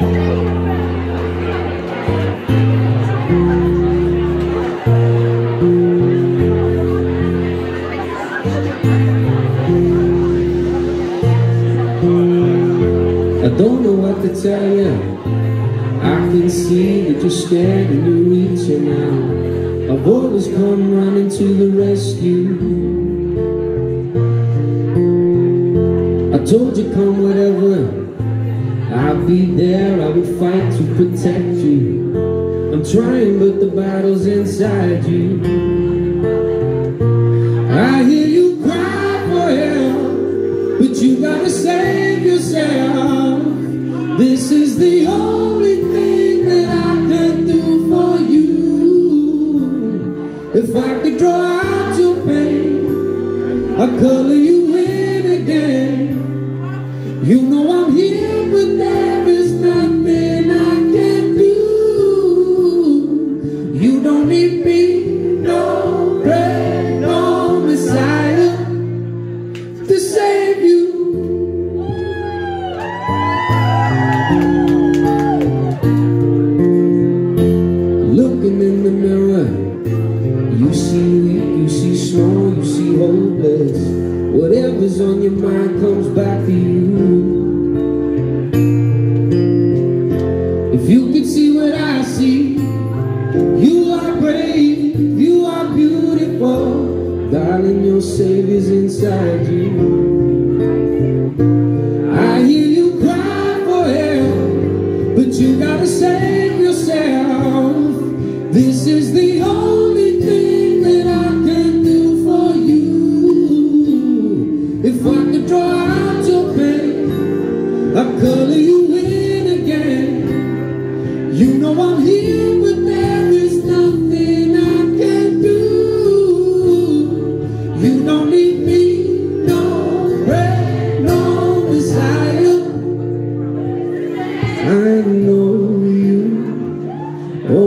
I don't know what to tell you I can see that you're scared and you're reaching out. I've always come running to the rescue. I told you come whatever I'll be there, I will fight to protect you. I'm trying but the battle's inside you. I hear you cry for help But you gotta save yourself. This is the only thing that I can do for you. If I could draw out your pain I'll color you hopeless. Whatever's on your mind comes back to you. If you could see what I see, you are brave, you are beautiful. Darling, your Savior's inside you. I hear you cry for help, but you gotta save yourself. This is